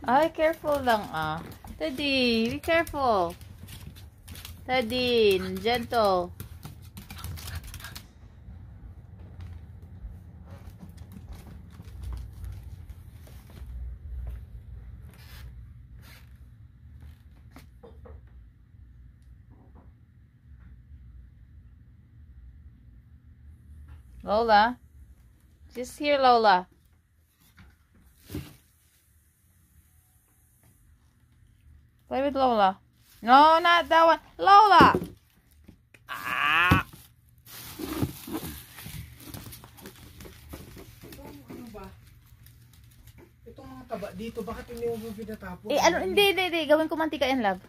Ay, careful lang ah. Teddy, be careful. Teddy, gentle. Lola. Just here, Lola. Play with Lola. No, not that one. Lola! Ah! Ano ba? Itong mga taba dito, bakit hindi mo pinatapon? Eh, ano, hindi, hindi, hindi. Gawin ko mantika yan, love.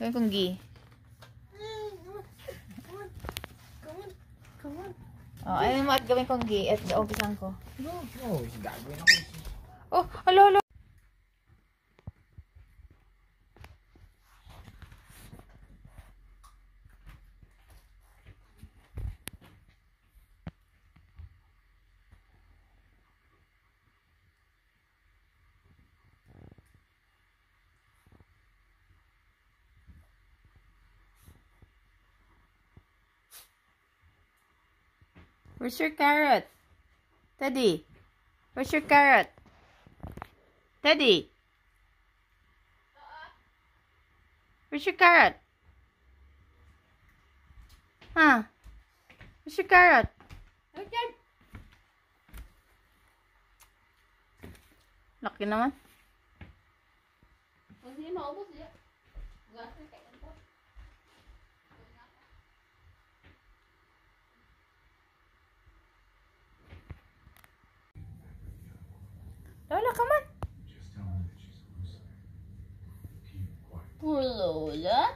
Gawin kong ghee. Oh, ayun mo at gawin kong ghee at umpisan ko. No, no, gagawin ako. Oh, alo, alo. Where's your carrot? Teddy. Where's your carrot? Teddy. Where's your carrot? Huh? Where's your carrot? Okay. Laki naman. Lola, come on. Poor Lola.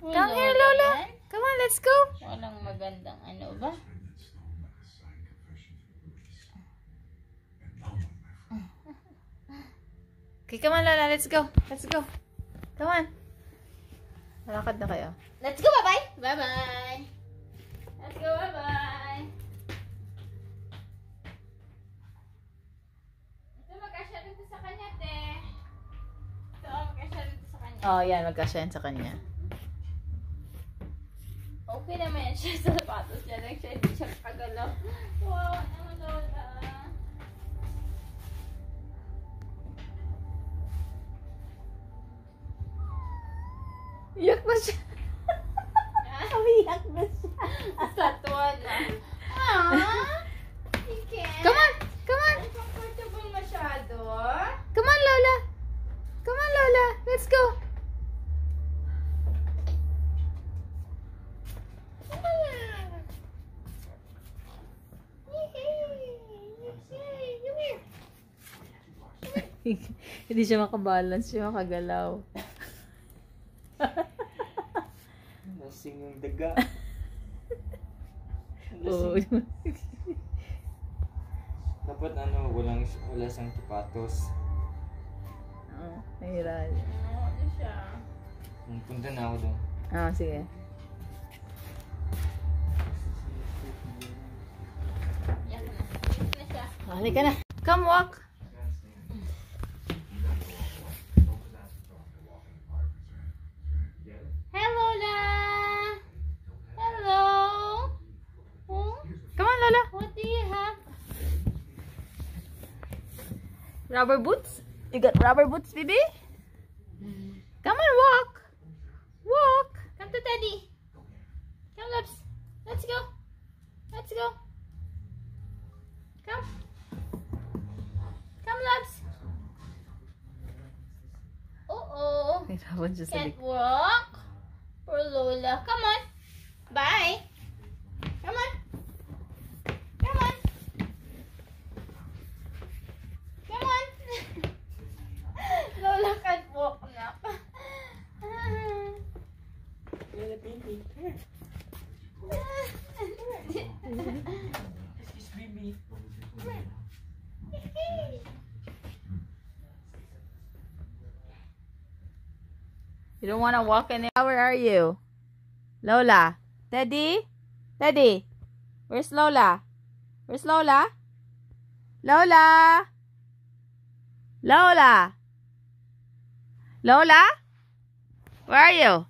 Poor Come here, Lola. Come on, let's go. Walang magandang ano ba? Okay, come on, Lola. Let's go. Let's go. Come on. Malakad na kayo. Let's go, bye-bye! Bye-bye! Let's go, bye-bye! Oh, yan. Magkasya yan sa kanya. Okay naman yan siya sa sapatos niya. Like siya, hindi siya kagalaw. Wow, naman Lola. Iyak na siya. Umiyak na siya. Sa tuwa na. Ah! You can't. Come on. Come on. Uncomfortable masyado. Come on, Lola. Come on, Lola. Let's go. Hindi siya makabalance. Siya makagalaw. Lasing yung daga. Oo. Dapat ano, walang, wala siyang sapatos. Oh, nahirap. Ano siya? Punta na ako doon. Ah, sige. Halika na. Come walk. Rubber boots? You got rubber boots, baby? Come on, walk. Walk. Come to Daddy. Come, Loves. Let's go. Let's go. Come. Come, Loves. Uh-oh. Nahirapan siya sa Can't walk. Poor Lola. Come on. Bye. Come on. Come on. Come on. Lola can't walk now. Excuse me. You don't want to walk in there? Where are you? Lola? Daddy? Teddy? Where's Lola? Where's Lola? Lola? Lola? Lola? Where are you?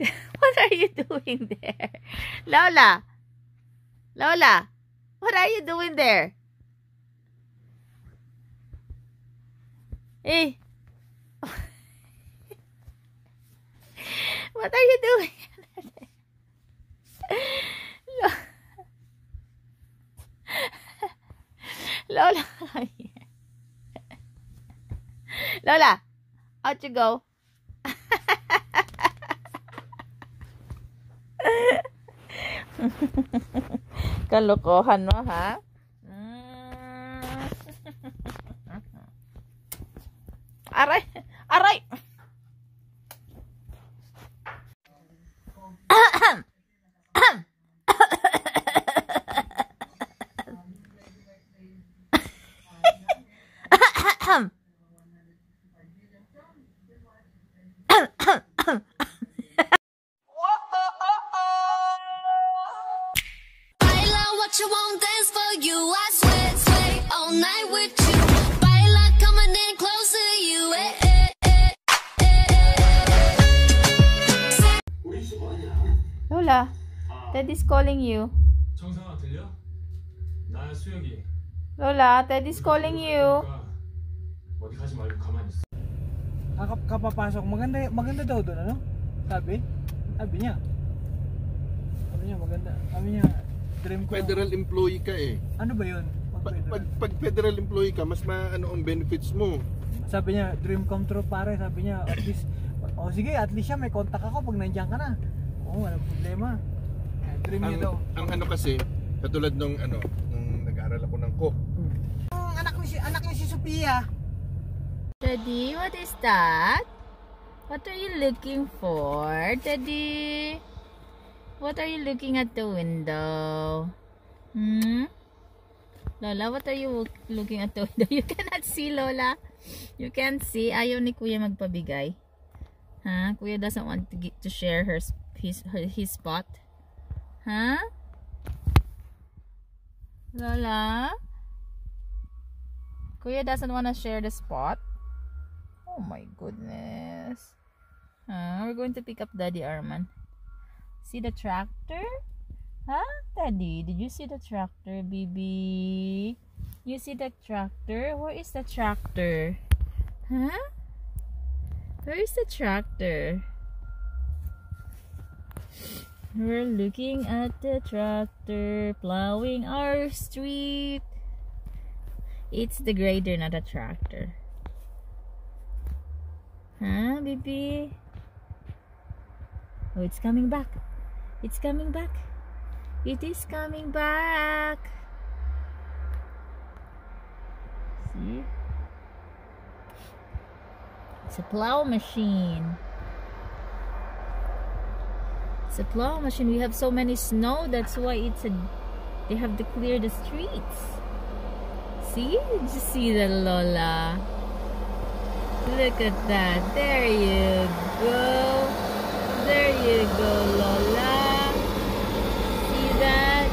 what are you doing there? Lola? Lola? What are you doing there? Hey. what are you doing? Lo- Lola. Lola, out you go. Kalokohan mo, ha? Baila what you want, dance for you. I sweat, sway all night with you. Baila coming in close to you. Eh, eh, eh, eh, eh. Lola, Teddy's calling you. 정상아 들려? 나야 수혁이. Lola, Teddy's calling you. 그러니까 어디 가지 말고 가만히 있어. Ah, kap- kapapasok. Maganda, maganda daw doon, ano? Sabi? Sabi niya. Sabi niya, maganda. Sabi niya, dream ko. Federal employee ka eh. Ano ba yun? Pag Pag, federal. pag, pag federal employee ka, mas maano ang benefits mo. Sabi niya, dream come true pare. Sabi niya, at least, oh sige, at least siya may contact ako pag nandiyan ka na. Oo, walang problema. Eh, Dream Ang, niya daw. ang ano kasi, katulad nung ano, nung nag-aaral ako ng cook. Ang anak ni si anak niya si Sophia. Teddy, what is that? What are you looking for, Teddy? What are you looking at the window? Hmm? Lola, what are you looking at the window? You cannot see, Lola. You can't see. Ayaw ni Kuya magpabigay. Ha? Kuya doesn't want to, get, to share her, his, her, his spot. Ha? Lola? Kuya doesn't want to share the spot. Oh my goodness. Uh, we're going to pick up Daddy Arman. See the tractor? Huh? Daddy, did you see the tractor, baby? You see the tractor? Where is the tractor? Huh? Where is the tractor? We're looking at the tractor plowing our street. It's the grader, not a tractor. Huh, baby? Oh, it's coming back. It's coming back. It is coming back. See? It's a plow machine. It's a plow machine. We have so many snow. That's why it's a. They have to clear the streets. See? Did you see that, Lola? Look at that. There you go. There you go, Lola. See that?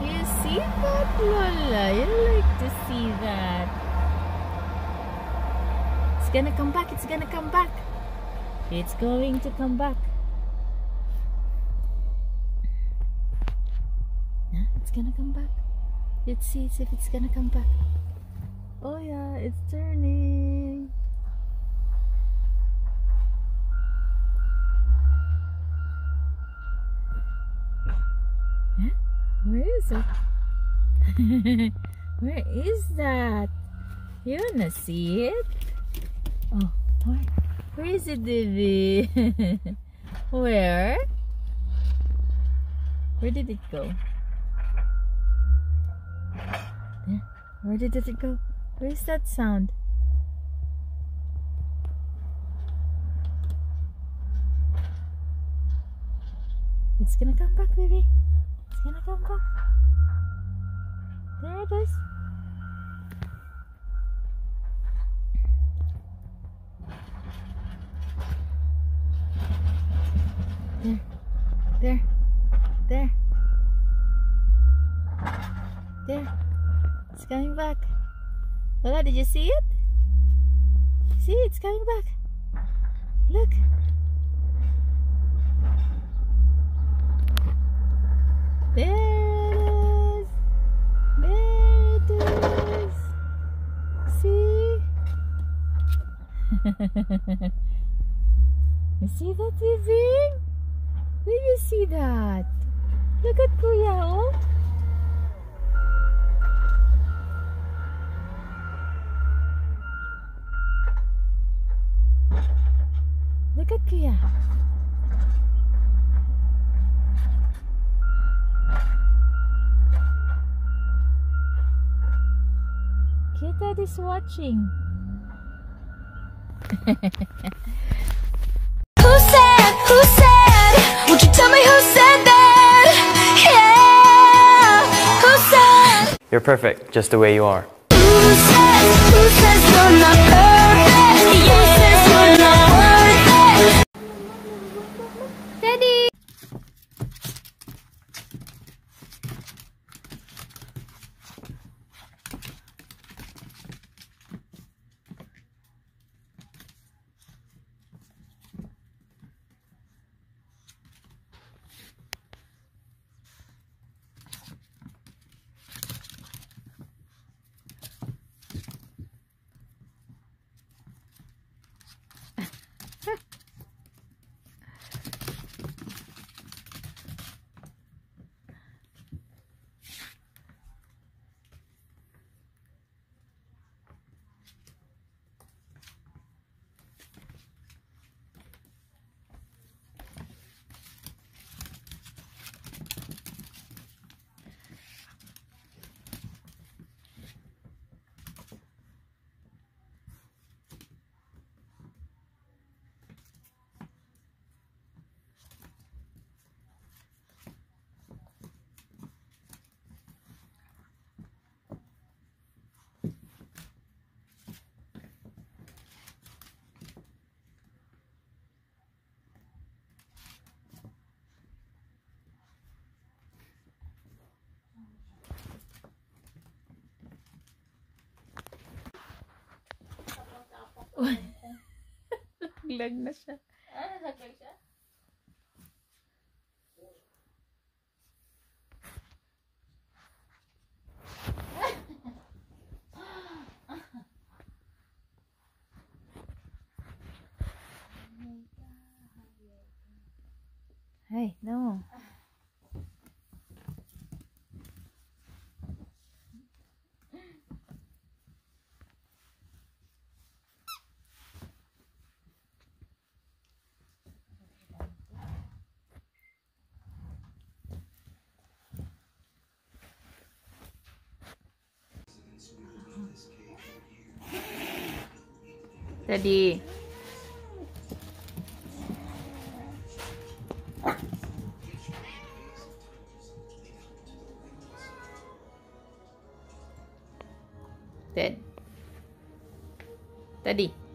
You see that, Lola? You like to see that. It's gonna come back. It's gonna come back. It's going to come back. Yeah, it's gonna come back. Let's see if it's gonna come back. Oh yeah, it's turning. Huh? Where is it? Where is that? You wanna see it? Oh, where? Where is it, baby? Where? Where did it go? Where did it go? Where's that sound? It's gonna come back, baby. It's gonna come back. There it is. There. There. Did you see it? See, it's coming back. Look. There it is. There it is. See? you see that, Vivi? Did you see that? Look at Kuya, oh. Look at Dad is watching. Who said, who said, won't you tell me who said that? Yeah, who said, You're perfect, just the way you are. who says, who says you're not perfect? Who says you're not worth it? Daddy! Lag na siya. Ano naglag siya? Hey, no. Daddy. Dad. Daddy. Kiwi, come